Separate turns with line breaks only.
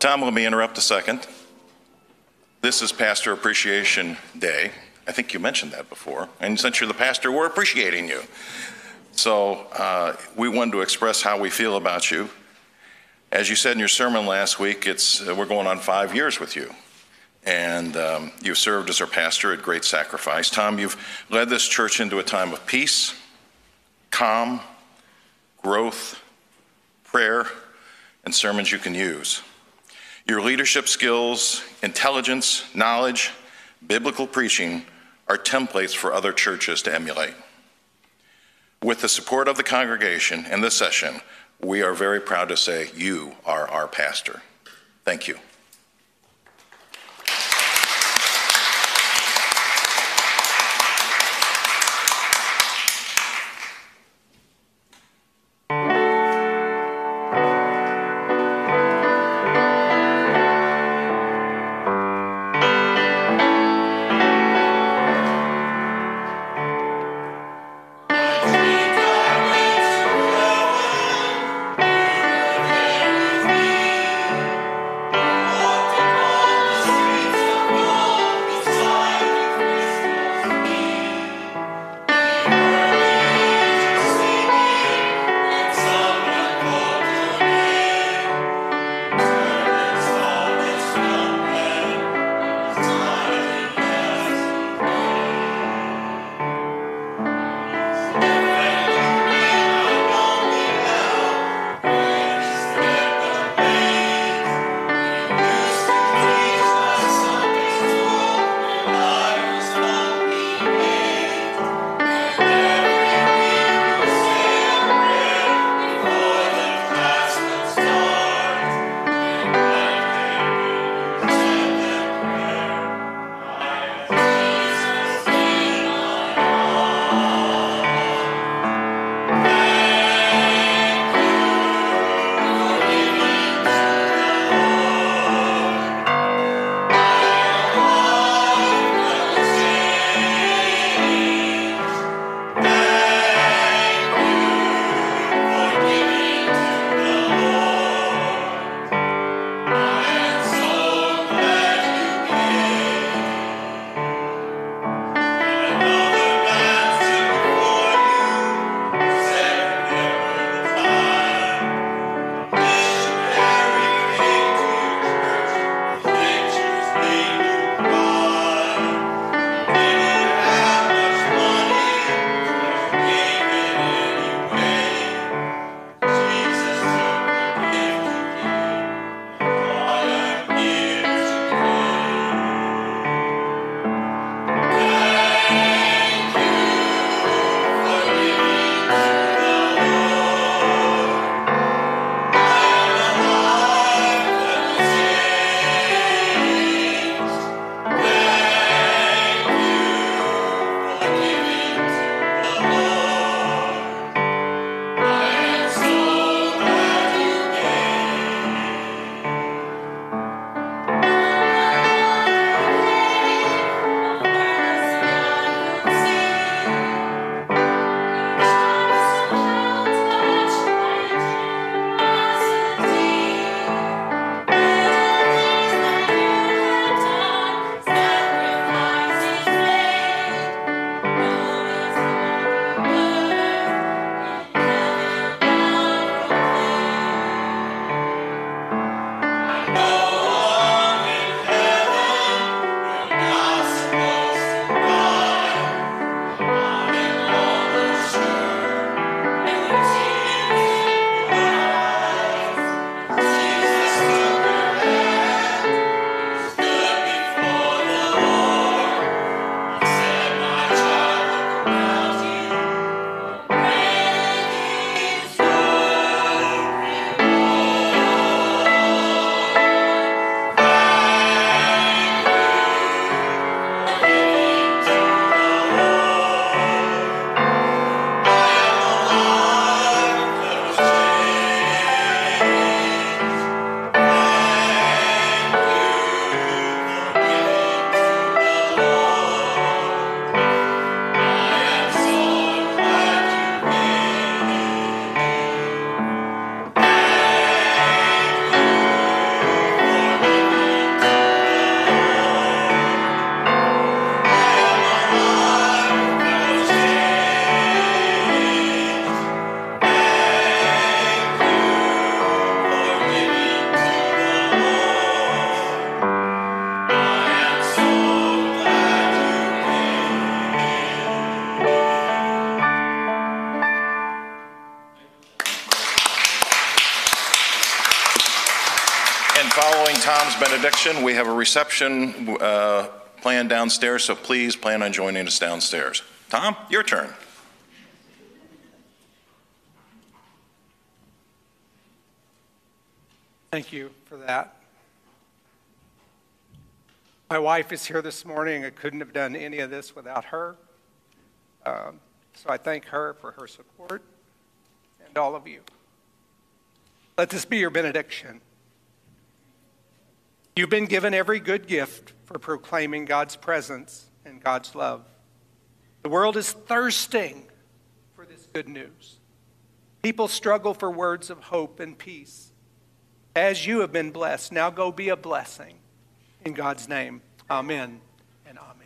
Tom, let me interrupt a second. This is Pastor Appreciation Day. I think you mentioned that before. And since you're the pastor, we're appreciating you. So uh, we wanted to express how we feel about you. As you said in your sermon last week, it's, uh, we're going on five years with you. And um, you've served as our pastor at great sacrifice. Tom, you've led this church into a time of peace, calm, growth, prayer, and sermons you can use. Your leadership skills, intelligence, knowledge, biblical preaching are templates for other churches to emulate. With the support of the congregation and the session, we are very proud to say you are our pastor. Thank you. Following Tom's benediction, we have a reception uh, planned downstairs, so please plan on joining us downstairs. Tom, your turn.
Thank you for that. My wife is here this morning. I couldn't have done any of this without her. Um, So I thank her for her support and all of you. Let this be your benediction. You've been given every good gift for proclaiming God's presence and God's love. The world is thirsting for this good news. People struggle for words of hope and peace. As you have been blessed, now go be a blessing. In God's name, amen and amen.